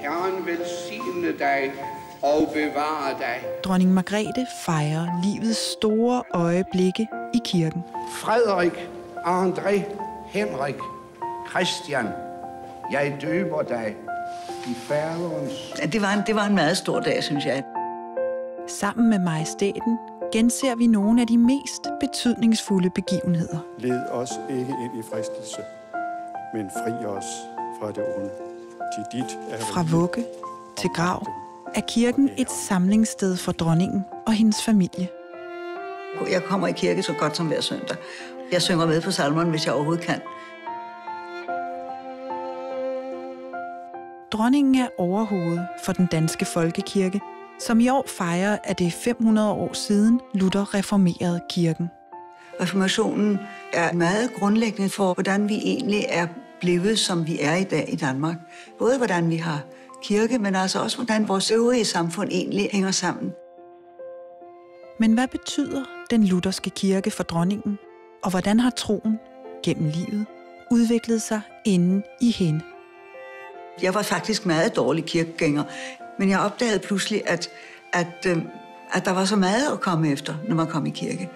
Herren velsigne dig og bevare dig. Dronning Margrethe fejrer livets store øjeblikke i kirken. Frederik, André, Henrik, Christian, jeg døber dig i faderens... Ja, Det var, en, det var en meget stor dag, synes jeg. Sammen med majestæten genser vi nogle af de mest betydningsfulde begivenheder. Led os ikke ind i fristelse, men fri os fra det onde. Fra vugge til grav er kirken et samlingssted for dronningen og hendes familie. Jeg kommer i kirke så godt som hver søndag. Jeg synger med på salmerne, hvis jeg overhovedet kan. Dronningen er overhovedet for den danske folkekirke, som i år fejrer, at det er 500 år siden Luther reformerede kirken. Reformationen er meget grundlæggende for, hvordan vi egentlig er blevet, som vi er i dag i Danmark. Både hvordan vi har kirke, men altså også hvordan vores øvrige samfund egentlig hænger sammen. Men hvad betyder den lutherske kirke for dronningen, og hvordan har troen gennem livet udviklet sig inden i hende? Jeg var faktisk meget dårlig kirkegænger, men jeg opdagede pludselig, at, at, øh, at der var så meget at komme efter, når man kom i kirke.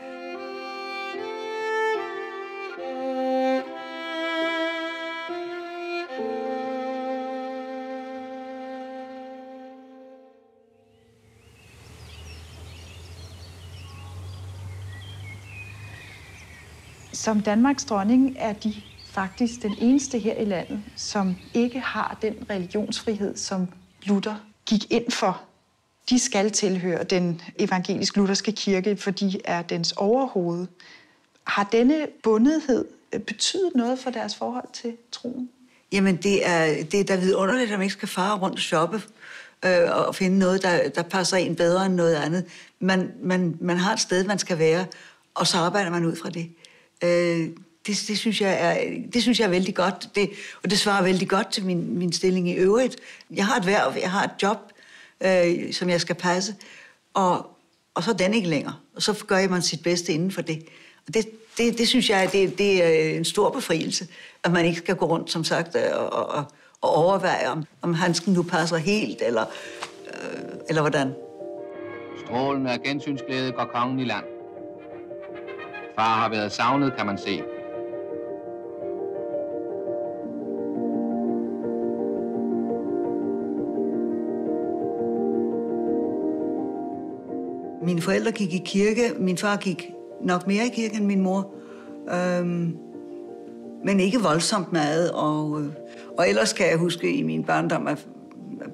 Som Danmarks dronning er de faktisk den eneste her i landet, som ikke har den religionsfrihed, som Luther gik ind for. De skal tilhøre den evangelisk-lutherske kirke, for de er dens overhoved. Har denne bundethed øh, betydet noget for deres forhold til troen? Jamen, det er, det er da vidunderligt, at man ikke skal fare rundt og shoppe øh, og finde noget, der, der passer en bedre end noget andet. Man, man, man har et sted, man skal være, og så arbejder man ud fra det. Øh, det, det, synes jeg er, det synes jeg er vældig godt, det, og det svarer vældig godt til min, min stilling i øvrigt. Jeg har et værv, jeg har et job, øh, som jeg skal passe, og, og så er den ikke længere. Og så gør man sit bedste inden for det. Og det, det, det synes jeg, det, det er øh, en stor befrielse, at man ikke skal gå rundt, som sagt, øh, og, og, og overveje, om, om handsken nu passer helt, eller, øh, eller hvordan. Strålende af gensynsglæde går kongen i land. Far har været savnet, kan man se. Mine forældre gik i kirke. Min far gik nok mere i kirke end min mor. Øhm, men ikke voldsomt meget. Og, øh, og ellers kan jeg huske i min barndom, at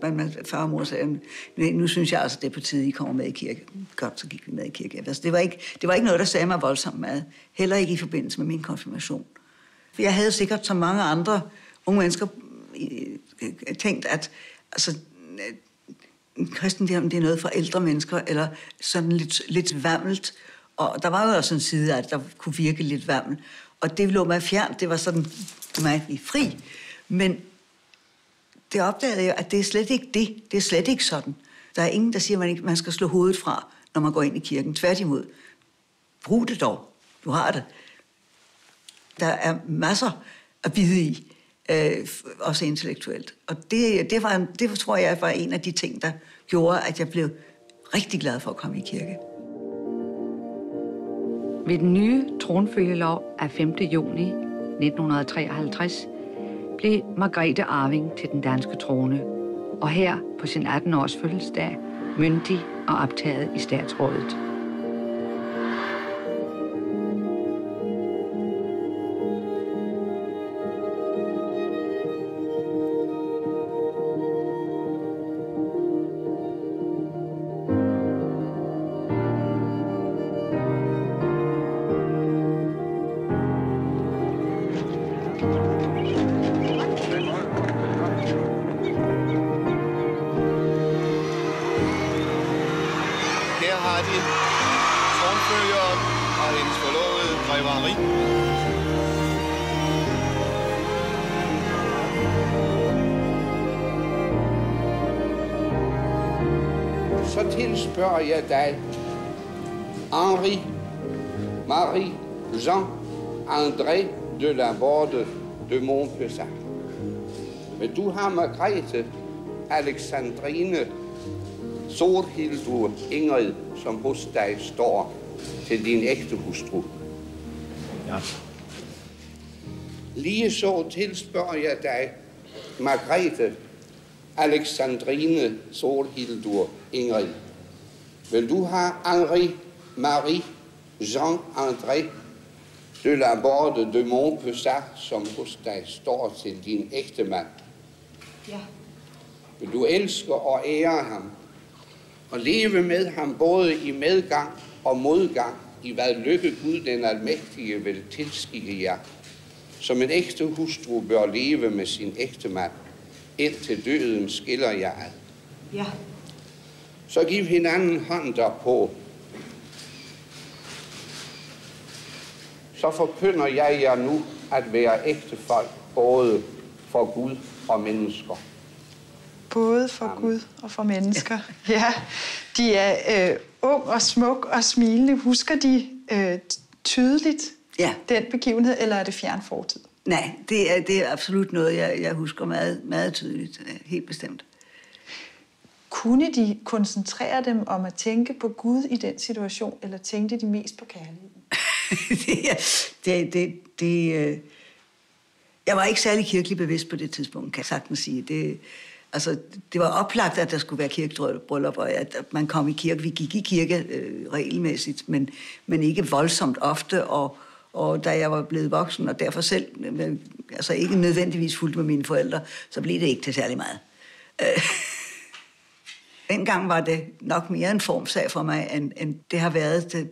at min far og mor sagde, nu synes jeg altså, det er på tide, I kommer med i kirke kom, så gik vi med i kirke. Altså, det, var ikke, det var ikke noget, der sagde mig voldsomt meget. Heller ikke i forbindelse med min konfirmation. For jeg havde sikkert, som mange andre unge mennesker, øh, øh, tænkt, at altså, øh, kristendom, det er noget for ældre mennesker, eller sådan lidt, lidt vammelt. Og der var jo også en side, at der kunne virke lidt vammel. Og det lå mig fjernt. Det var sådan, mig i fri. Men det opdagede jeg, at det er slet ikke det. Det er slet ikke sådan. Der er ingen, der siger, at man, ikke, man skal slå hovedet fra, når man går ind i kirken. Tværtimod. Brug det dog. Du har det. Der er masser at bide i, øh, også intellektuelt. Og det, det, var, det tror jeg var en af de ting, der gjorde, at jeg blev rigtig glad for at komme i kirke. Ved den nye tronfølgelov af 5. juni 1953 blev Margrethe arving til den danske trone, og her på sin 18-års fødselsdag myndig og optaget i statsrådet. Dig, Henri, Marie, Jean, André de la Borde de Montpessat. Men du har Margrethe Alexandrine Solhildur Ingrid, som hos dig står, til din ægte hustru. Ja. Lige så tilspørger jeg dig, Margrethe Alexandrine Solhildur Ingrid. Vil du have Henri Marie Jean-André de la Borde de Montpessat, som hos dig står til din ægte mand? Ja. Vil du elske og ære ham, og leve med ham både i medgang og modgang, i hvad lykke Gud den almægtige vil tilskikke jer, som en ægte hustru bør leve med sin ægte mand, indtil døden skiller jer ad. Ja. Så giv hinanden hånd derpå. Så forkynder jeg jer nu at være ægte folk, både for Gud og mennesker. Både for Amen. Gud og for mennesker. Ja, de er øh, ung og smuk og smilende. Husker de øh, tydeligt Ja. den begivenhed, eller er det fjern fortid? Nej, det er, det er absolut noget, jeg, jeg husker meget, meget tydeligt. øh, Helt bestemt. Kunne de koncentrere dem om at tænke på Gud i den situation, eller tænkte de mest på kærligheden? det, det, det, det, øh, jeg var ikke særlig kirkelig bevidst på det tidspunkt, kan jeg sagtens sige. Det, altså, det var oplagt, at der skulle være kirkebryllup, og at at man kom i kirke. Vi gik i kirke øh, regelmæssigt, men, men ikke voldsomt ofte, og, og da jeg var blevet voksen, og derfor selv øh, altså ikke nødvendigvis fuldt med mine forældre, så blev det ikke til særlig meget. Øh, Dengang var det nok mere en formsag for mig, end, end det har været til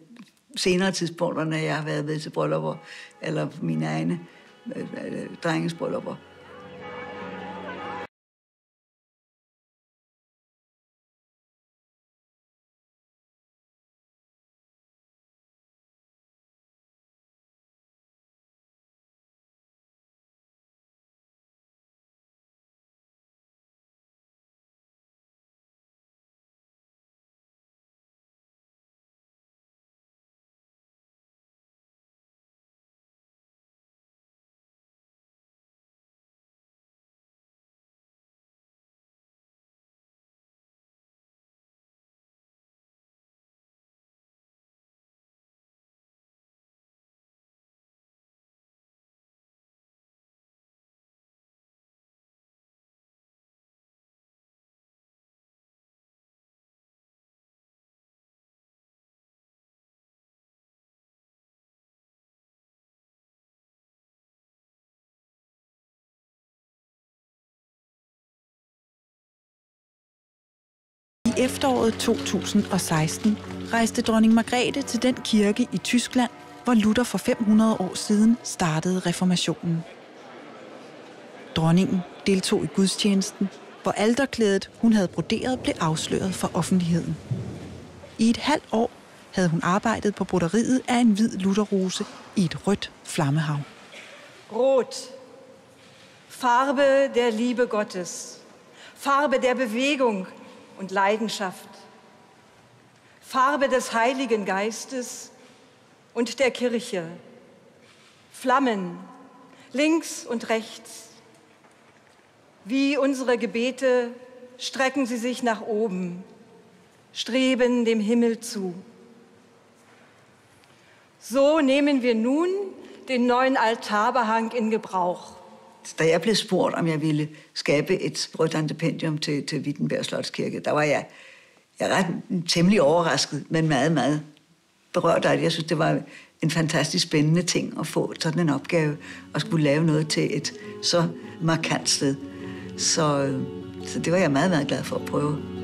senere tidspunkter, når jeg har været ved til bryllupper, eller mine egne øh, øh, drenges bryllupper. I efteråret 2016 rejste dronning Margrethe til den kirke i Tyskland, hvor Luther for 500 år siden startede reformationen. Dronningen deltog i gudstjenesten, hvor alterklædet, hun havde broderet, blev afsløret for offentligheden. I et halvt år havde hun arbejdet på broderiet af en hvid lutherrose i et rødt flammehav. Rot. Farbe der Liebe Gottes. Farbe der Bewegung und Leidenschaft. Farbe des Heiligen Geistes und der Kirche. Flammen, links und rechts. Wie unsere Gebete strecken sie sich nach oben, streben dem Himmel zu. So nehmen wir nun den neuen Altarbehang in Gebrauch. Da jeg blev spurgt, om jeg ville skabe et rødt antipendium til, til Wittenberg Slotskirke, der var jeg, jeg ret temmelig overrasket, men meget, meget berørt af det. Jeg synes, det var en fantastisk spændende ting at få sådan en opgave, og skulle lave noget til et så markant sted. Så, øh, så det var jeg meget, meget glad for at prøve.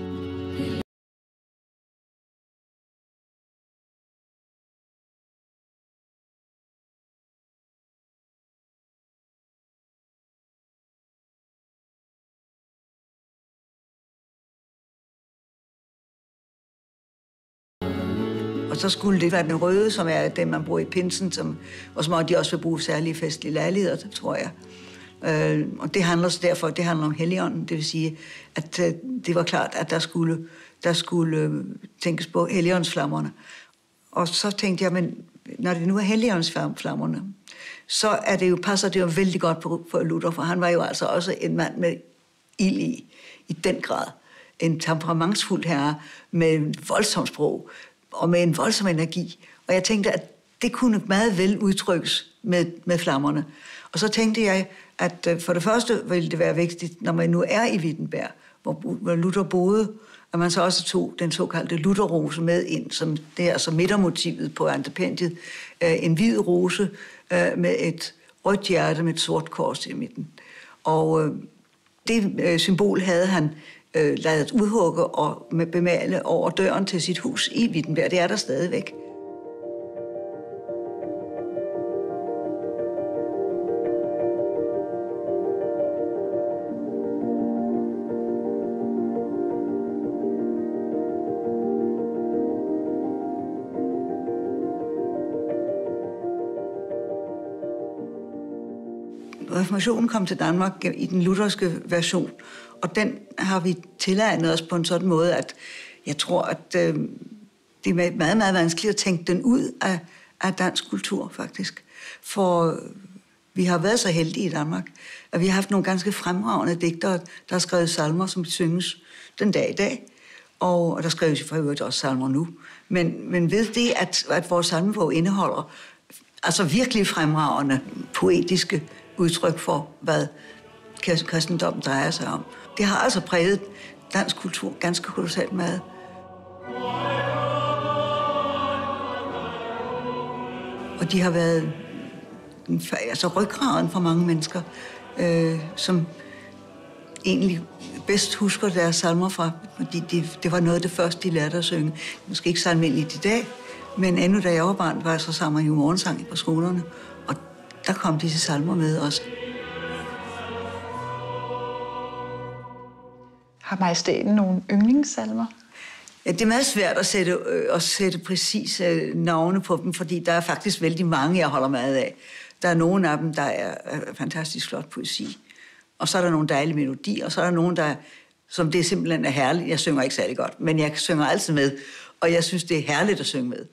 Og så skulle det være den røde, som er den, man bruger i pinsen, som, og som de også vil bruge særlige festlige lejligheder, tror jeg. Øh, og det handler så derfor, det handler om Helligånden, det vil sige, at øh, det var klart, at der skulle, der skulle øh, tænkes på Helligåndsflammerne. Og så tænkte jeg, men når det nu er Helligåndsflammerne, så er det jo, passer det jo vældig godt på, for Luther, for han var jo altså også en mand med ild i, i den grad. En temperamentsfuld herre med voldsomt sprog og med en voldsom energi. Og jeg tænkte, at det kunne meget vel udtrykkes med, med flammerne. Og så tænkte jeg, at øh, for det første ville det være vigtigt, når man nu er i Wittenberg, hvor, hvor Luther boede, at man så også tog den såkaldte Lutherrose med ind, som det er altså midtermotivet på antipendiet. Øh, en hvid rose øh, med et rødt hjerte med et sort kors i midten. Og det symbol havde han Øh, lavet udhugge og bemale over døren til sit hus i Wittenberg. Det er der stadigvæk. Reformationen kom til Danmark i den lutherske version, og den har vi tilegnet os på en sådan måde, at jeg tror, at øh, det er meget, meget vanskeligt at tænke den ud af, af dansk kultur, faktisk. For vi har været så heldige i Danmark, at vi har haft nogle ganske fremragende digtere, der har skrevet salmer, som synges den dag i dag. Og, og der skrives for øvrigt også salmer nu. Men, men ved det, at, at vores salmebog indeholder altså virkelig fremragende poetiske udtryk for, hvad kristendommen drejer sig om. Det har altså præget dansk kultur ganske kolossalt meget. Og de har været altså ryggraden for mange mennesker, øh, som egentlig bedst husker deres salmer fra, fordi de, det var noget af det første, de lærte at synge. Måske ikke så almindeligt i dag, men endnu da jeg var barn, var jeg så sammen i morgensang på skolerne der kom disse salmer med også. Har majestæten nogle yndlingssalmer? Ja, det er meget svært at sætte, øh, at sætte præcise øh, navne på dem, fordi der er faktisk vældig mange, jeg holder meget af. Der er nogle af dem, der er, er fantastisk flot poesi. Og så er der nogle dejlige melodier, og så er der nogle, der, som det simpelthen er herligt. Jeg synger ikke særlig godt, men jeg synger altid med. Og jeg synes, det er herligt at synge med.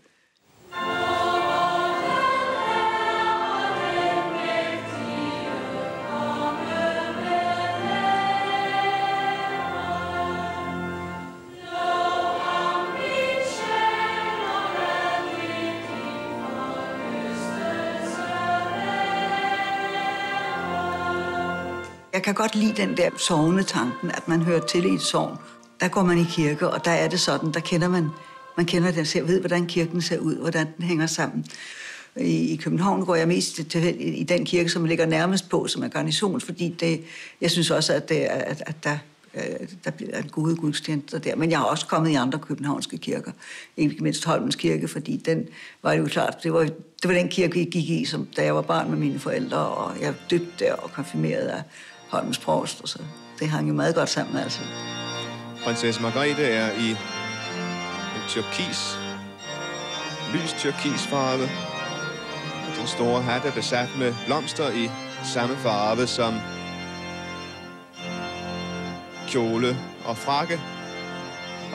Jeg kan godt lide den der sovnetanken, at man hører til i et sovn. Der går man i kirke, og der er det sådan, der kender man, man kender den, ser, ved, hvordan kirken ser ud, hvordan den hænger sammen. I, i København går jeg mest til, til, i den kirke, som ligger nærmest på, som er garnison, fordi det, jeg synes også, at, det, at, at der, øh, der bliver en gode gudstjenester der. Men jeg har også kommet i andre københavnske kirker. Ikke mindst Holmens Kirke, fordi den var jo klart, det var, det var den kirke, jeg gik i, som, da jeg var barn med mine forældre, og jeg døbte der og konfirmerede af Holmens Provst, og så det hang jo meget godt sammen, altså. Prinsesse Margrethe er i en turkis, lys turkis farve. Den store hat er besat med blomster i samme farve som kjole og frakke.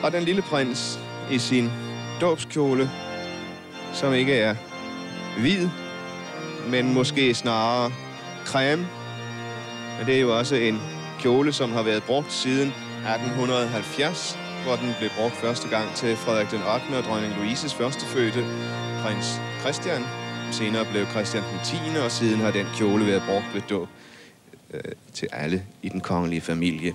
Og den lille prins i sin dåbskjole, som ikke er hvid, men måske snarere creme men det er jo også en kjole, som har været brugt siden 1870, hvor den blev brugt første gang til Frederik den 8. og dronning Louises førstefødte, prins Christian. Senere blev Christian den 10. og siden har den kjole været brugt ved dåb øh, til alle i den kongelige familie.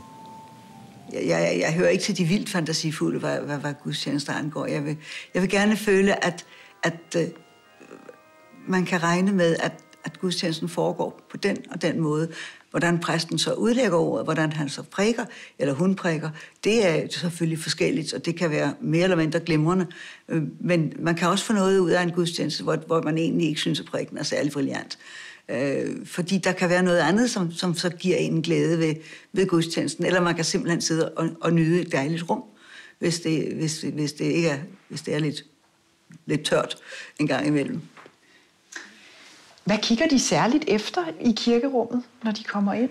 Jeg, jeg, jeg hører ikke til de vildt fantasifulde, hvad, hvad, hvad gudstjenester angår. Jeg vil, jeg vil gerne føle, at, at øh, man kan regne med, at, at gudstjenesten foregår på den og den måde. Hvordan præsten så udlægger ordet, hvordan han så præker, eller hun præker, det er selvfølgelig forskelligt, og det kan være mere eller mindre glimrende. Øh, men man kan også få noget ud af en gudstjeneste, hvor, hvor man egentlig ikke synes, at prikken er særlig brillant. Øh, fordi der kan være noget andet, som, som så giver en glæde ved, ved gudstjenesten, eller man kan simpelthen sidde og, og nyde et dejligt rum, hvis det, hvis, hvis det ikke er, hvis det er lidt, lidt tørt en gang imellem. Hvad kigger de særligt efter i kirkerummet, når de kommer ind?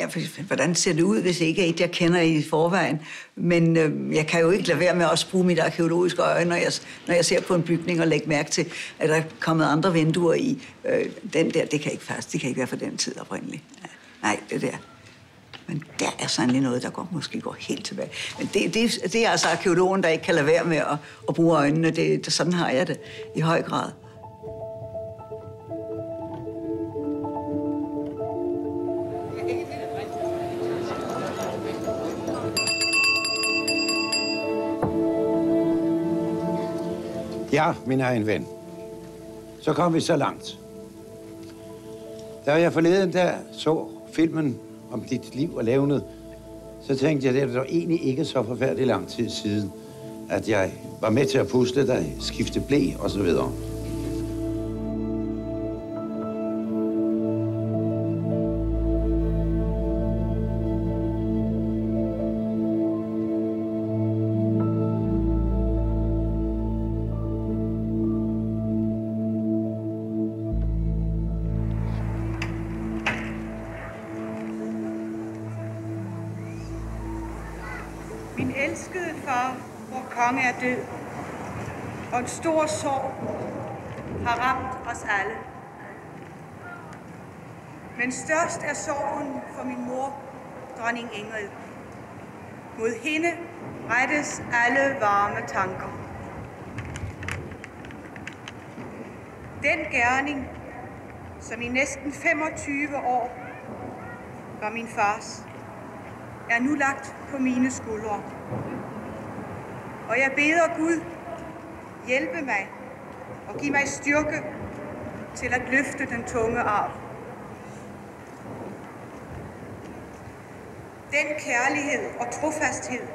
Ja, for, hvordan ser det ud, hvis ikke er et, jeg kender i forvejen? Men øh, jeg kan jo ikke lade være med at også bruge mit arkeologiske øje, når jeg, når jeg ser på en bygning og lægge mærke til, at der er kommet andre vinduer i. Øh, den der, det kan ikke faktisk, det kan ikke være for den tid oprindeligt. Ja, nej, det der. Men der er sandelig noget, der går, måske går helt tilbage. Men det, det, det er altså arkeologen, der ikke kan lade være med at, at bruge øjnene. Det, det, sådan har jeg det i høj grad. Ja, min egen ven. Så kom vi så langt. Da jeg forleden der så filmen om dit liv og levnet, så tænkte jeg, at det var egentlig ikke så forfærdelig lang tid siden, at jeg var med til at pusle dig, skifte blæ og så videre. Stor sorg har ramt os alle. Men størst er sorgen for min mor, dronning Ingrid. Mod hende rettes alle varme tanker. Den gerning, som i næsten 25 år var min fars, er nu lagt på mine skuldre. Og jeg beder Gud, hjælpe mig og give mig styrke til at løfte den tunge arv. Den kærlighed og trofasthed,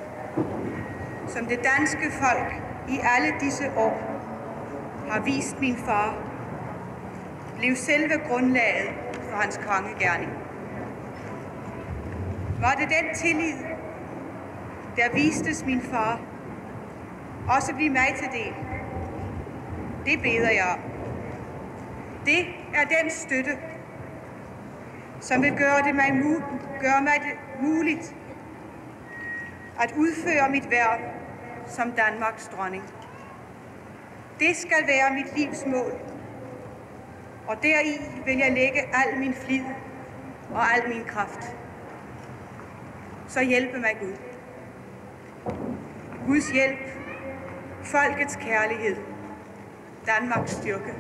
som det danske folk i alle disse år har vist min far, blev selve grundlaget for hans kongegærning. Var det den tillid, der vistes min far, også blive mig til del? Det beder jeg om. Det er den støtte, som vil gøre, det mig, mu- gøre mig det muligt at udføre mit værv som Danmarks dronning. Det skal være mit livs mål, og deri vil jeg lægge al min flid og al min kraft. Så hjælpe mig Gud. Guds hjælp, folkets kærlighed, Danmarks styrke.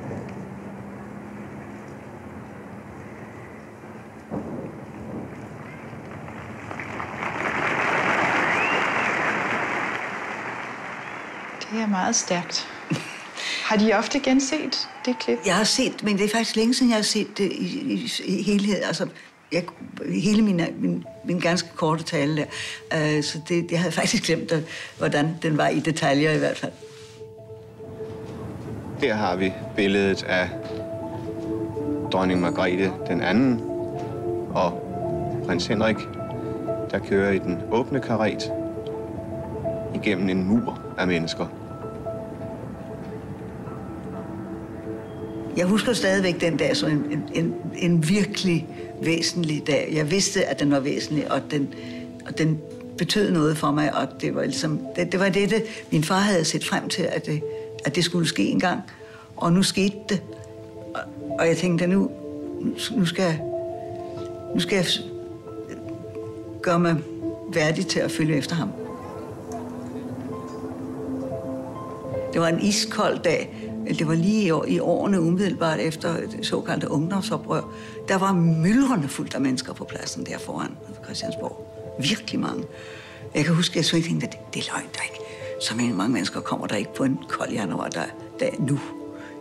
Det er meget stærkt. Har de ofte genset det klip? Jeg har set, men det er faktisk længe siden, jeg har set det i, i, i helhed. Altså, jeg, hele min, min, min ganske korte tale der. Uh, så det, jeg havde faktisk glemt, at, hvordan den var i detaljer i hvert fald. Her har vi billedet af dronning Margrethe den anden og prins Henrik, der kører i den åbne karet igennem en mur af mennesker. Jeg husker stadigvæk den dag som en, en, en, en virkelig væsentlig dag. Jeg vidste, at den var væsentlig, og den, og den betød noget for mig, og det var ligesom, det, det var det, det, min far havde set frem til, at det, at det skulle ske engang. og nu skete det. Og, og jeg tænkte, nu, nu skal nu skal jeg gøre mig værdig til at følge efter ham. Det var en iskold dag. Det var lige i, år, i årene umiddelbart efter det såkaldte ungdomsoprør. Der var myldrende fuldt af mennesker på pladsen der foran Christiansborg. Virkelig mange. Jeg kan huske, at jeg så tænkte, at det, det er løgn, der ikke. Så mange mennesker kommer der ikke på en kold januar der, dag nu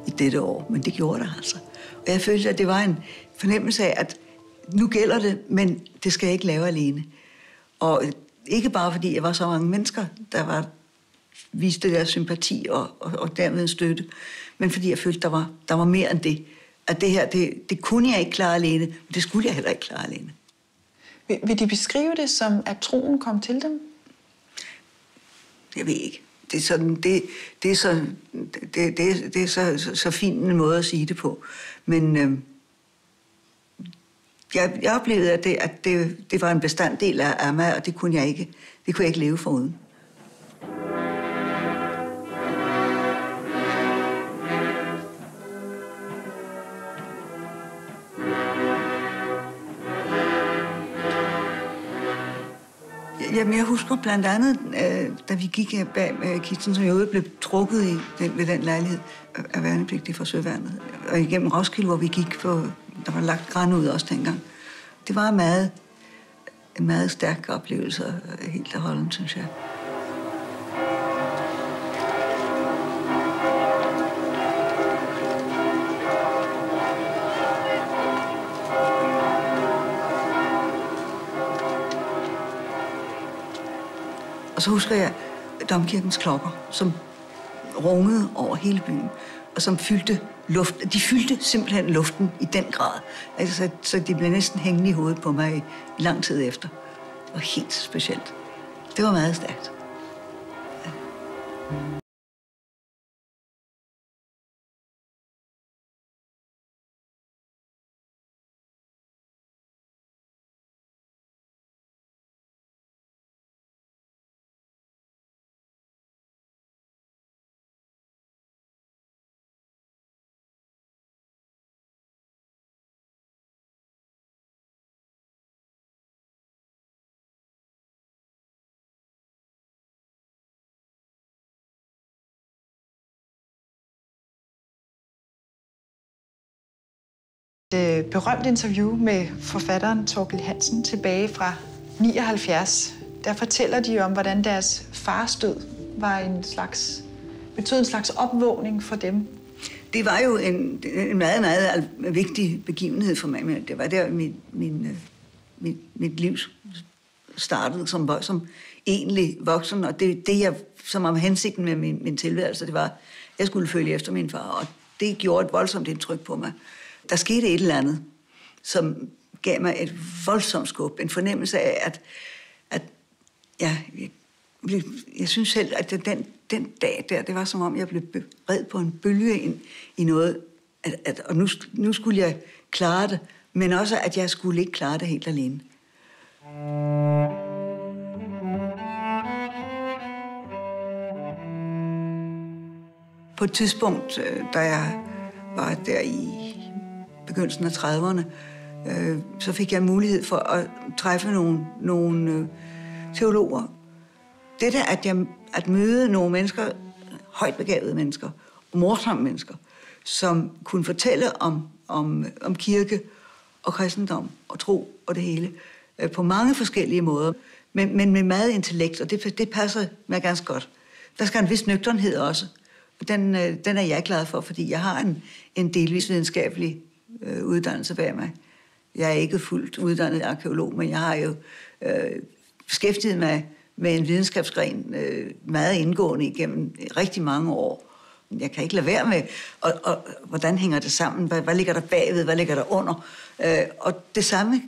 i dette år. Men det gjorde der altså. Og jeg følte, at det var en fornemmelse af, at nu gælder det, men det skal jeg ikke lave alene. Og ikke bare fordi jeg var så mange mennesker, der var viste deres sympati og, og, og dermed en støtte. Men fordi jeg følte, der var, der var mere end det. At det her, det, det kunne jeg ikke klare alene, men det skulle jeg heller ikke klare alene. Vil, vil de beskrive det som, at troen kom til dem? Jeg ved ikke. Det er, sådan, det, det er, så, det, det, det er så, så, så fin en måde at sige det på. Men øh, jeg, jeg oplevede, at, det, at det, det var en bestanddel af, af mig, og det kunne jeg ikke, det kunne jeg ikke leve foruden. Jamen, jeg husker blandt andet, øh, da vi gik her bag øh, kisten, som jeg blev trukket i den, ved den lejlighed øh, af værnepligtige fra Søværnet. Og igennem Roskilde, hvor vi gik på, der var lagt græn ud også dengang. Det var meget, en meget stærk oplevelse øh, helt af holden, synes jeg. Og så husker jeg domkirkens klokker, som rungede over hele byen, og som fyldte luft. De fyldte simpelthen luften i den grad, altså, så, så de blev næsten hængende i hovedet på mig i lang tid efter. Det var helt specielt. Det var meget stærkt. Ja. Et øh, berømt interview med forfatteren Torkel Hansen tilbage fra 79. Der fortæller de om, hvordan deres fars død var en slags, betød en slags opvågning for dem. Det var jo en, en meget, meget vigtig begivenhed for mig. Det var der, min, min, øh, mit, mit liv startede som, som egentlig voksen. Og det, det jeg, som om hensigten med min, min tilværelse, det var, at jeg skulle følge efter min far. Og det gjorde et voldsomt indtryk på mig der skete et eller andet, som gav mig et voldsomt skub, en fornemmelse af, at, at ja, jeg, jeg synes selv, at den, den dag der, det var som om, jeg blev red på en bølge ind i noget, at, at, og nu, nu skulle jeg klare det, men også, at jeg skulle ikke klare det helt alene. På et tidspunkt, øh, da jeg var der i begyndelsen af 30'erne, øh, så fik jeg mulighed for at træffe nogle, nogle øh, teologer. Det der, at, jeg, at møde nogle mennesker, højt begavede mennesker, morsomme mennesker, som kunne fortælle om, om, om kirke og kristendom og tro og det hele øh, på mange forskellige måder, men, men med meget intellekt, og det, det passer mig ganske godt. Der skal en vis nøgternhed også. Den, øh, den er jeg glad for, fordi jeg har en, en delvis videnskabelig øh, uddannelse bag mig. Jeg er ikke fuldt uddannet arkeolog, men jeg har jo øh, beskæftiget mig med en videnskabsgren øh, meget indgående igennem rigtig mange år. Jeg kan ikke lade være med, og, og hvordan hænger det sammen? Hvad, hvad ligger der bagved? Hvad ligger der under? Øh, og det samme,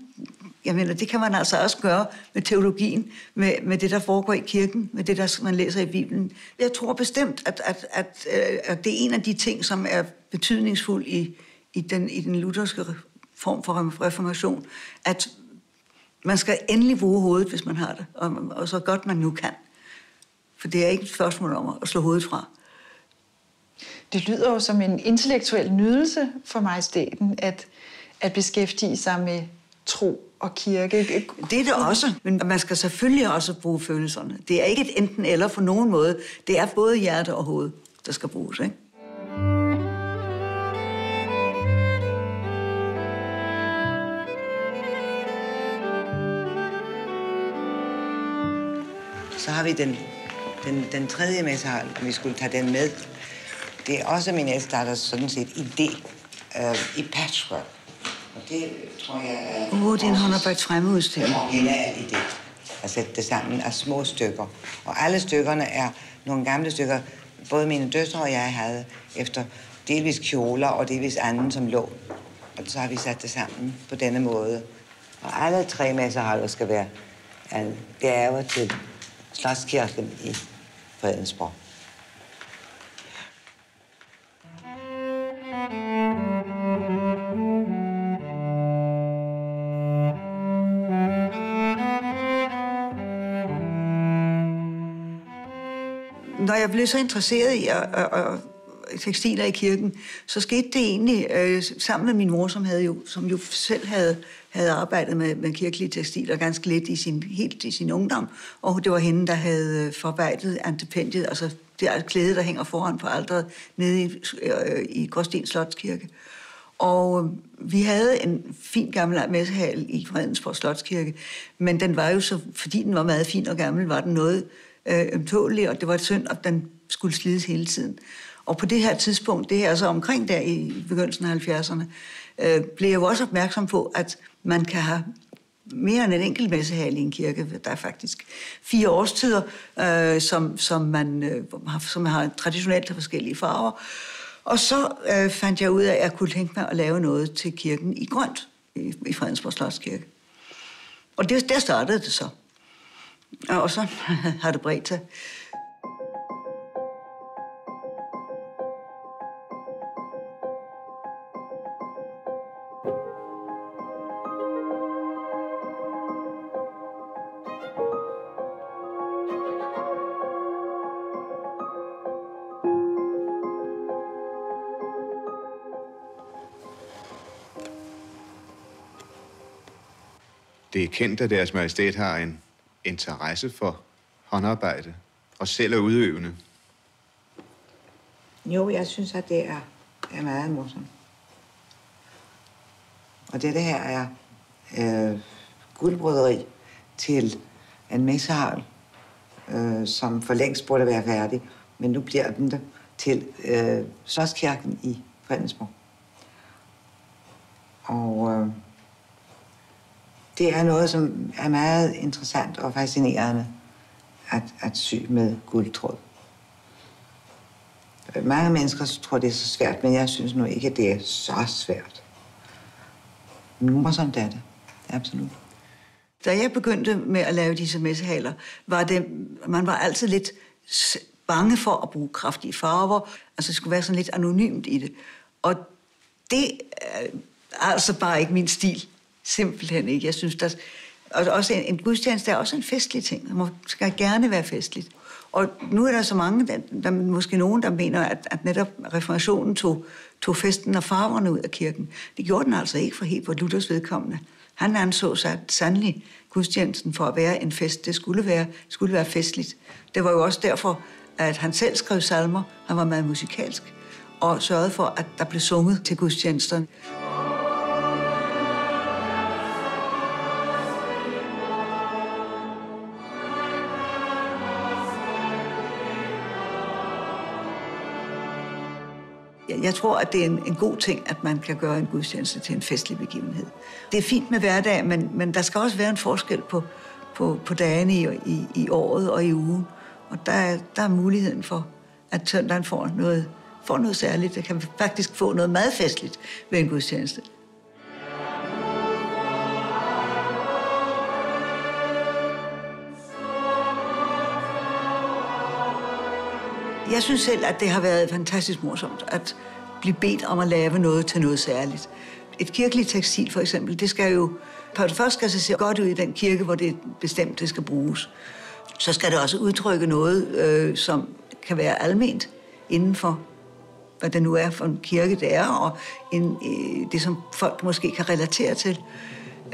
jeg mener, det kan man altså også gøre med teologien, med, med det, der foregår i kirken, med det, der man læser i Bibelen. Jeg tror bestemt, at, at, at, øh, at det er en af de ting, som er betydningsfuld i, i den, i den lutherske form for reformation, at man skal endelig bruge hovedet, hvis man har det, og, og så godt man nu kan. For det er ikke et spørgsmål om at slå hovedet fra. Det lyder jo som en intellektuel nydelse for majestæten, at, at beskæftige sig med tro og kirke. Det er det også, men man skal selvfølgelig også bruge følelserne. Det er ikke et enten eller på nogen måde. Det er både hjerte og hoved, der skal bruges, ikke? Så har vi den, den, den tredje messehal, om vi skulle tage den med. Det er også min ældste sådan set idé øh, i patchwork. Og det tror jeg er... Uh, det er en håndarbejdsfremmeudstilling. En original idé at sætte det sammen af små stykker. Og alle stykkerne er nogle gamle stykker, både mine døtre og jeg havde efter delvis kjoler og delvis anden, som lå. Og så har vi sat det sammen på denne måde. Og alle tre messerhaller skal være en gave til Slagskirken i Fredensborg. Når jeg blev så interesseret i at, at, at tekstiler i kirken, så skete det egentlig øh, sammen med min mor, som, havde jo, som jo selv havde, havde arbejdet med, med kirkelige tekstiler ganske lidt i sin, helt i sin ungdom, og det var hende, der havde øh, forarbejdet antipendiet, altså det er klæde, der hænger foran på alderet nede i, øh, i Gråsten Slotskirke. Og øh, vi havde en fin gammel messehal i Fredensborg Slotskirke, men den var jo så, fordi den var meget fin og gammel, var den noget øh, ømtålig, og det var synd, at den skulle slides hele tiden. Og på det her tidspunkt, det her så omkring der i begyndelsen af 70'erne, øh, blev jeg jo også opmærksom på, at man kan have mere end en enkelt messehal i en kirke. Der er faktisk fire årstider, øh, som, som, man, øh, som har traditionelt har forskellige farver. Og så øh, fandt jeg ud af, at jeg kunne tænke mig at lave noget til kirken i grønt i, i Fredensborg Slotskirke. Og det, der startede det så. Og så har det bredt sig. Bekendt, at deres majestæt har en interesse for håndarbejde og selv er udøvende. Jo, jeg synes, at det er, er meget morsomt. Og det her er øh, guldbrøderi til en messehavl, øh, som for længst burde være færdig, men nu bliver den der til øh, Slotskirken i Fredensborg. Og øh, det er noget, som er meget interessant og fascinerende at, at sy med guldtråd. Mange mennesker tror, det er så svært, men jeg synes nu ikke, at det er så svært. Morsomt er det. Absolut. Da jeg begyndte med at lave disse messehaler, var det, man var altid lidt bange for at bruge kraftige farver. Altså, det skulle være sådan lidt anonymt i det. Og det er altså bare ikke min stil. Simpelthen ikke. Jeg synes, der, og også en, en gudstjeneste er også en festlig ting. Det må, skal gerne være festligt. Og nu er der så mange, der, der måske nogen, der mener, at, at netop reformationen tog, tog festen og farverne ud af kirken. Det gjorde den altså ikke for helt for Luthers vedkommende. Han anså sig sandelig gudstjenesten for at være en fest. Det skulle være, skulle være festligt. Det var jo også derfor, at han selv skrev salmer. Han var meget musikalsk og sørgede for, at der blev sunget til gudstjenesterne. Jeg tror, at det er en, en god ting, at man kan gøre en gudstjeneste til en festlig begivenhed. Det er fint med hverdag, men, men der skal også være en forskel på, på, på dagene i, i, i året og i ugen. Og der er, der er muligheden for, at søndagen får noget, får noget særligt. Det kan faktisk få noget meget festligt ved en gudstjeneste. Jeg synes selv, at det har været fantastisk morsomt at blive bedt om at lave noget til noget særligt. Et kirkeligt tekstil for eksempel, det skal jo på det første skal det se godt ud i den kirke, hvor det er bestemt, det skal bruges. Så skal det også udtrykke noget, øh, som kan være alment inden for, hvad det nu er for en kirke, det er, og en, øh, det, som folk måske kan relatere til.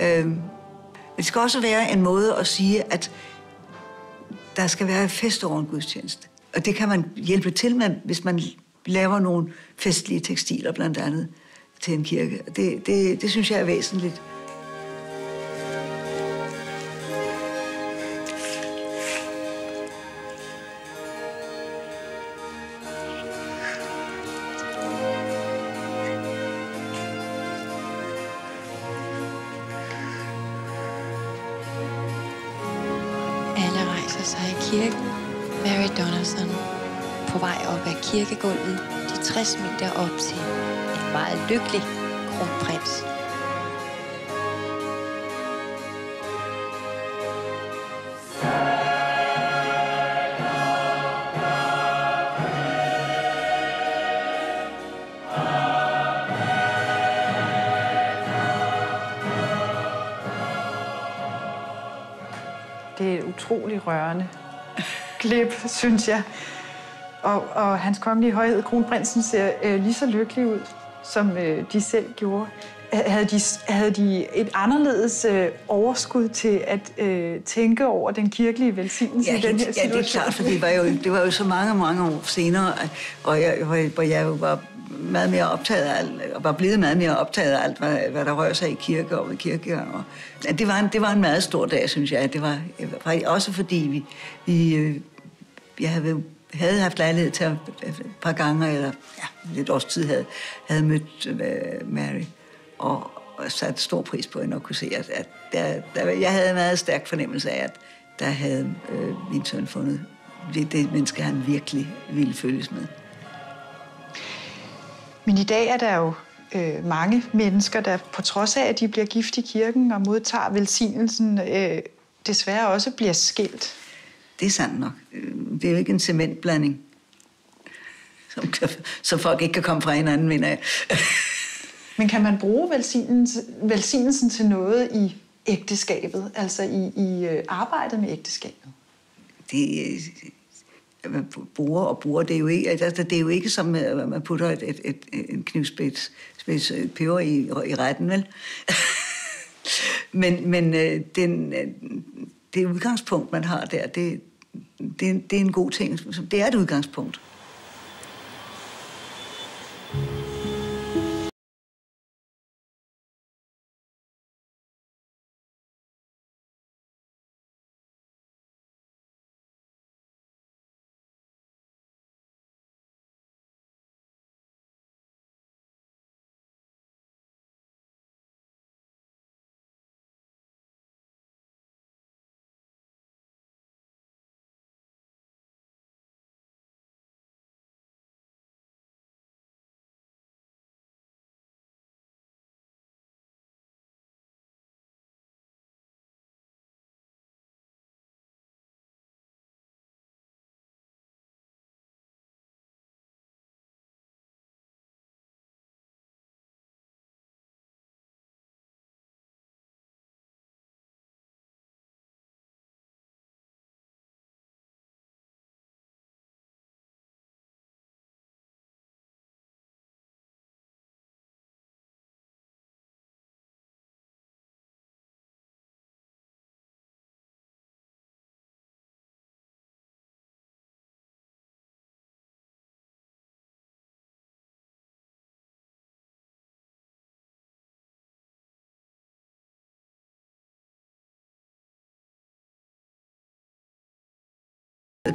Øh, det skal også være en måde at sige, at der skal være fest over en gudstjeneste. Og det kan man hjælpe til med, hvis man laver nogle festlige tekstiler blandt andet til en kirke. Det, det, det synes jeg er væsentligt. Kirkegulvet de 60 meter op til en meget lykkelig kronprins. Det er et utrolig rørende klip, synes jeg. Og, og hans kongelige højhed, kronprinsen, ser øh, lige så lykkelig ud, som øh, de selv gjorde. havde de, havde de et anderledes øh, overskud til at øh, tænke over den kirkelige velsignelse ja, i den her Ja, situation? det er klart, for det var jo, det var jo så mange, mange år senere, og jeg, hvor, hvor jeg jo var meget mere optaget af alt, og var blevet meget mere optaget af alt, hvad, hvad der rører sig i kirke og ved kirke. Og, ja, det, var en, det var en meget stor dag, synes jeg. Det var, også fordi vi, vi øh, jeg havde, havde haft lejlighed til at et par gange, eller ja, lidt års tid havde, havde mødt uh, Mary, og, og sat stor pris på hende og kunne se, at, at der, der, jeg havde en meget stærk fornemmelse af, at der havde øh, min søn fundet det, det menneske, han virkelig ville følges med. Men i dag er der jo øh, mange mennesker, der på trods af, at de bliver gift i kirken og modtager velsignelsen, øh, desværre også bliver skilt. Det er sandt nok. Det er jo ikke en cementblanding, som, så folk ikke kan komme fra hinanden, mener jeg. Men kan man bruge velsignelsen, velsignelsen til noget i ægteskabet, altså i, i øh, arbejdet med ægteskabet? Det, man bruger og bruger, det er jo ikke, altså, det er jo ikke som, at man putter et, et, et, en knivspids spids peber i, i retten, vel? men men øh, den, det udgangspunkt, man har der, det, det, det er en god ting. Det er et udgangspunkt.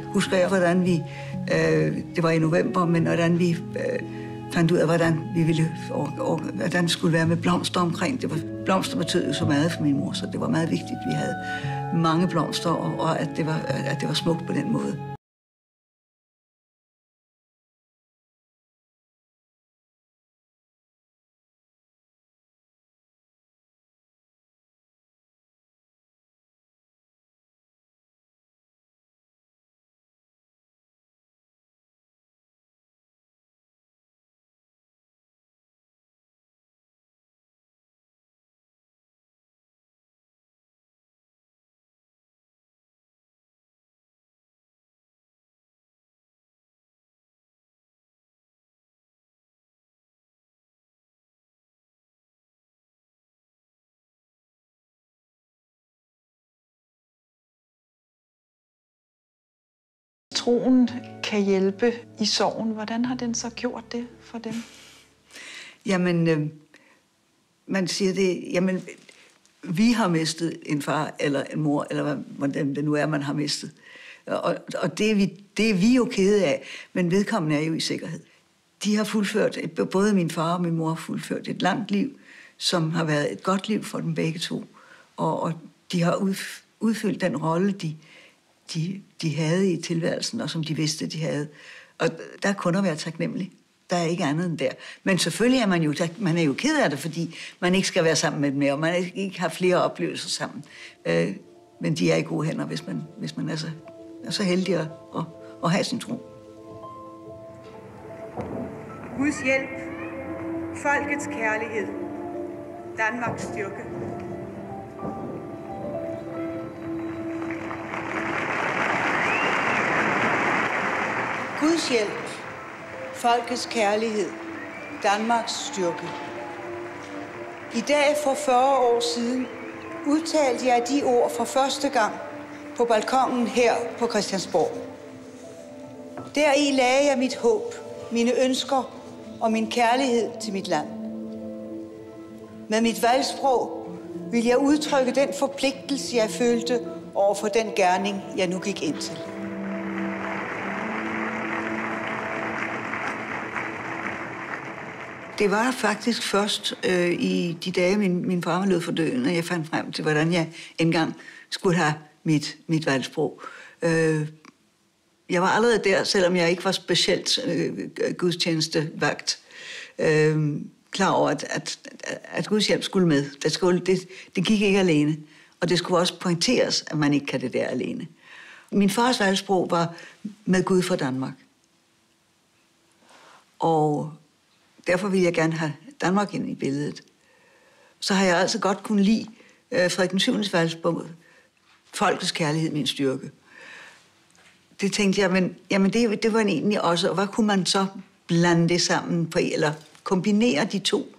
Husker jeg, hvordan vi, øh, det var i november, men hvordan vi øh, fandt ud af, hvordan vi ville, og, og, hvordan det skulle være med blomster omkring. Det var, blomster betød jo så meget for min mor, så det var meget vigtigt, at vi havde mange blomster, og, og at, det var, at det var smukt på den måde. Troen kan hjælpe i sorgen. Hvordan har den så gjort det for dem? Jamen, øh, man siger det, jamen, vi har mistet en far eller en mor, eller hvad, hvordan det nu er, man har mistet. Og, og det, er vi, det er vi jo kede af, men vedkommende er jo i sikkerhed. De har fuldført, både min far og min mor har fuldført et langt liv, som har været et godt liv for dem begge to. Og, og de har udfyldt den rolle, de, de, de havde i tilværelsen, og som de vidste, de havde. Og der er kun at være taknemmelig. Der er ikke andet end der. Men selvfølgelig er man jo, man er jo ked af det, fordi man ikke skal være sammen med dem mere, og man ikke har flere oplevelser sammen. Øh, men de er i gode hænder, hvis man, hvis man er, så, er så heldig at, at, at have sin tro. Guds hjælp, folkets kærlighed, Danmarks styrke. Guds hjælp, folkets kærlighed, Danmarks styrke. I dag for 40 år siden udtalte jeg de ord for første gang på balkongen her på Christiansborg. Deri lagde jeg mit håb, mine ønsker og min kærlighed til mit land. Med mit valgsprog vil jeg udtrykke den forpligtelse, jeg følte over for den gerning, jeg nu gik ind til. Det var faktisk først øh, i de dage, min, min far var lød for døden, at jeg fandt frem til, hvordan jeg engang skulle have mit, mit valgsprog. Øh, jeg var allerede der, selvom jeg ikke var specielt øh, gudstjenestevagt, øh, klar over, at, at, at Guds hjælp skulle med. Det, skulle, det, det gik ikke alene. Og det skulle også pointeres, at man ikke kan det der alene. Min fars valgsprog var med Gud for Danmark. Og derfor ville jeg gerne have Danmark ind i billedet. Så har jeg altså godt kunne lide øh, Frederik den 7. valgsbog, folkets kærlighed, min styrke. Det tænkte jeg, men jamen det, det var en egentlig også, og hvad kunne man så blande det sammen på, eller kombinere de to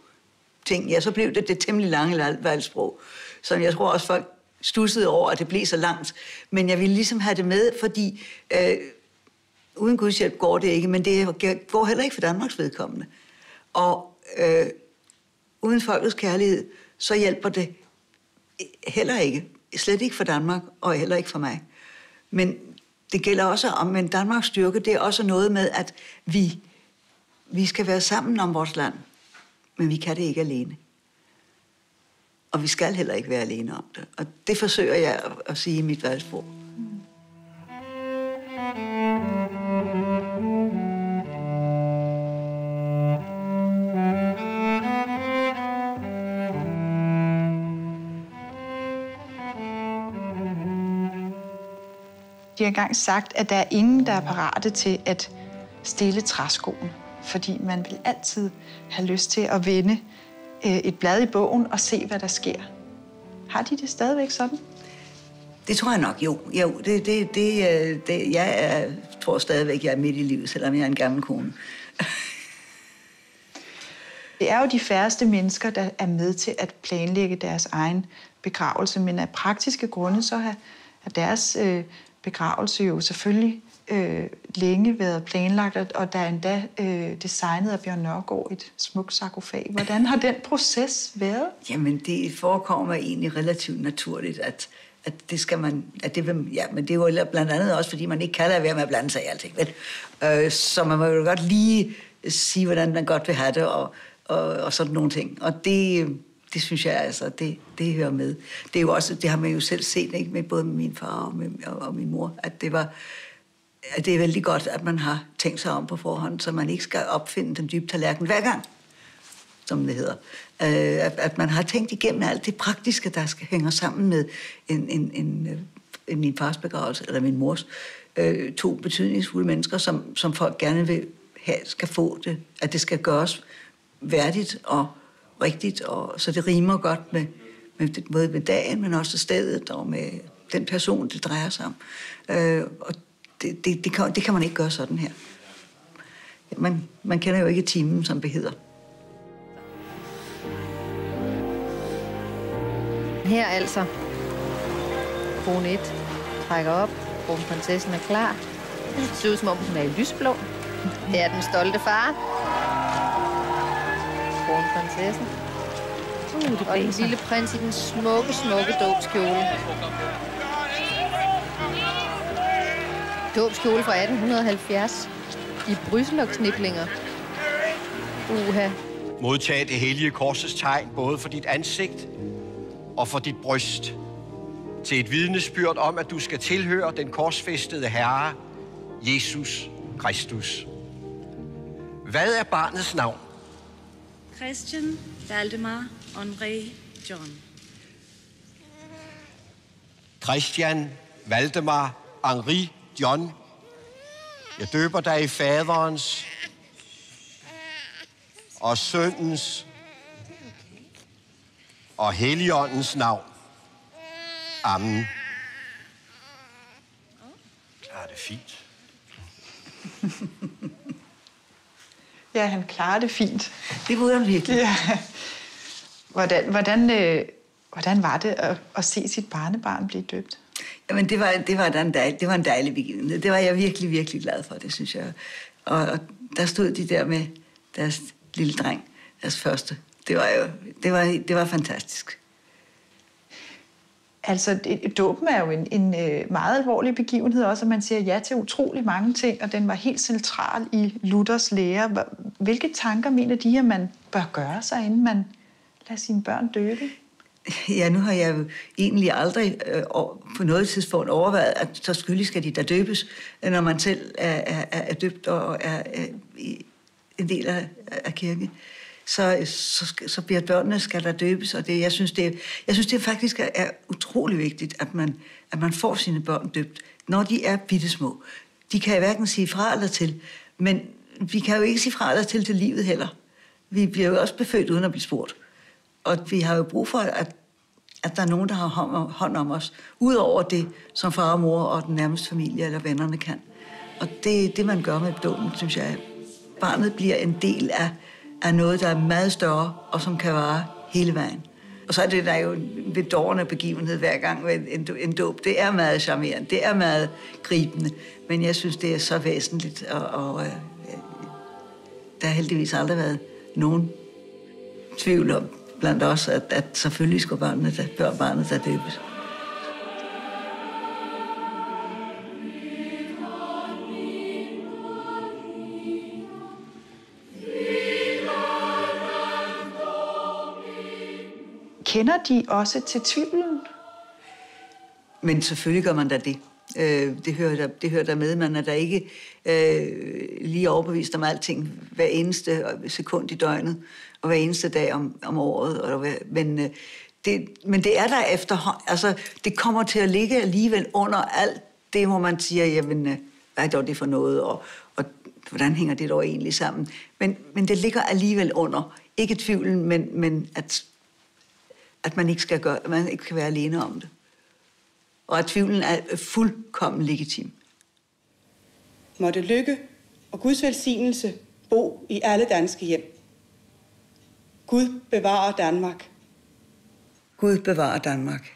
ting? Ja, så blev det det temmelig lange valgsprog, som jeg tror også folk stussede over, at det blev så langt. Men jeg ville ligesom have det med, fordi øh, uden Guds hjælp går det ikke, men det går heller ikke for Danmarks vedkommende. Og øh, uden folkets kærlighed, så hjælper det heller ikke. Slet ikke for Danmark, og heller ikke for mig. Men det gælder også om, men Danmarks styrke, det er også noget med, at vi, vi skal være sammen om vores land. Men vi kan det ikke alene. Og vi skal heller ikke være alene om det. Og det forsøger jeg at sige i mit valgsprog. Mm. De har engang sagt, at der er ingen, der er parate til at stille træskoen, fordi man vil altid have lyst til at vende øh, et blad i bogen og se, hvad der sker. Har de det stadigvæk sådan? Det tror jeg nok, jo. jo det, det, det, øh, det, jeg er, tror stadigvæk, jeg er midt i livet, selvom jeg er en gammel kone. Det er jo de færreste mennesker, der er med til at planlægge deres egen begravelse, men af praktiske grunde så har, deres øh, begravelse jo selvfølgelig øh, længe været planlagt, og der er endda øh, designet af Bjørn Nørgaard et smukt sarkofag. Hvordan har den proces været? Jamen, det forekommer egentlig relativt naturligt, at, at det skal man... At det vil, ja, men det er jo blandt andet også, fordi man ikke kan lade være med at blande sig i alting, vel? Øh, så man må jo godt lige sige, hvordan man godt vil have det, og, og, og sådan nogle ting. Og det, det synes jeg altså, det, det hører med. Det er jo også, det har man jo selv set, ikke, med både min far og, med, og, og min mor, at det var, at det er vældig godt, at man har tænkt sig om på forhånd, så man ikke skal opfinde den dybe tallerken hver gang, som det hedder. Øh, at, at man har tænkt igennem alt det praktiske, der skal hænge sammen med en, en, en, en, en min fars begravelse, eller min mors, øh, to betydningsfulde mennesker, som, som folk gerne vil have, skal få det, at det skal gøres værdigt og rigtigt, og så det rimer godt med, med både med dagen, men også stedet og med den person, det drejer sig om. Øh, og det, det, det, kan, det kan man ikke gøre sådan her. Man, man kender jo ikke timen, som det hedder. Her altså. Kone 1 trækker op. Kronprinsessen er klar. Det ser ud som om, hun er i lysblå. Det er den stolte far. Kronprinsessen. Uh, og den lille prins i den smukke, smukke dåbskjole. Dåbskjole fra 1870. I brysselokskniblinger. Uha. Modtag det hellige korsets tegn, både for dit ansigt og for dit bryst. Til et vidnesbyrd om, at du skal tilhøre den korsfæstede Herre, Jesus Kristus. Hvad er barnets navn? Christian Valdemar Henri John. Christian Valdemar Henri John. Jeg døber dig i faderens og søndens og helligåndens navn. Amen. Ja, det er fint. Ja, han klarer det fint. Det kunne han virkelig. Ja. Hvordan, hvordan, øh, hvordan var det at, at se sit barnebarn blive døbt? Jamen, det var, det, var en dejlig, det var en dejlig begivenhed. Det var jeg virkelig, virkelig glad for, det synes jeg. Og, og der stod de der med deres lille dreng, deres første. Det var jo det var, det var fantastisk. Altså, dåben er jo en, en øh, meget alvorlig begivenhed også, at man siger ja til utrolig mange ting, og den var helt central i Luthers lære. Hvilke tanker mener de, at man bør gøre sig, inden man lader sine børn døbe? Ja, nu har jeg jo egentlig aldrig øh, på noget tidspunkt overvejet, at så skyldig skal de da døbes, øh, når man selv er, er, er døbt og er, øh, er en del af, af kirken. Så, så, så bliver børnene skal der døbes, og det, jeg, synes, det, jeg synes, det faktisk er, er utrolig vigtigt, at man, at man får sine børn døbt, når de er bittesmå. De kan hverken sige fra eller til, men vi kan jo ikke sige fra eller til til livet heller. Vi bliver jo også befødt uden at blive spurgt. Og vi har jo brug for, at, at der er nogen, der har hånd om os, udover det, som far og mor og den nærmeste familie eller vennerne kan. Og det det, man gør med dåben, synes jeg. Barnet bliver en del af, er noget, der er meget større, og som kan vare hele vejen. Og så er det der jo en bedårende begivenhed hver gang med en, en dåb. Det er meget charmerende, det er meget gribende, men jeg synes, det er så væsentligt, og, og øh, øh der har heldigvis aldrig været nogen tvivl om, blandt os, at, at selvfølgelig skulle børnene, der, bør barnet der døbes. Kender de også til tvivlen? Men selvfølgelig gør man da det. Øh, det, hører der, det hører der med. Man er da ikke øh, lige overbevist om alting hver eneste sekund i døgnet og hver eneste dag om, om året. Og, men, øh, det, men det er der efterhånden. Altså, det kommer til at ligge alligevel under alt det, hvor man siger, jamen, øh, hvad er det for noget, og, og hvordan hænger det dog egentlig sammen? Men, men det ligger alligevel under. Ikke tvivlen, men, men at, at man ikke skal gøre, man ikke kan være alene om det. Og at tvivlen er fuldkommen legitim. Måtte lykke og Guds velsignelse bo i alle danske hjem. Gud bevarer Danmark. Gud bevarer Danmark.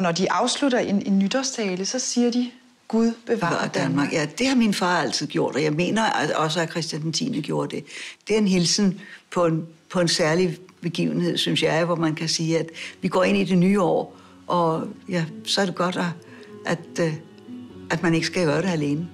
Når de afslutter en, en nytårstale, så siger de, Gud bevarer, bevarer Danmark. Danmark. Ja, det har min far altid gjort, og jeg mener at også, at Christian 10. gjorde det. Det er en hilsen på en, på en særlig begivenhed, synes jeg, hvor man kan sige, at vi går ind i det nye år, og ja, så er det godt, at, at, øh, at man ikke skal gøre det alene.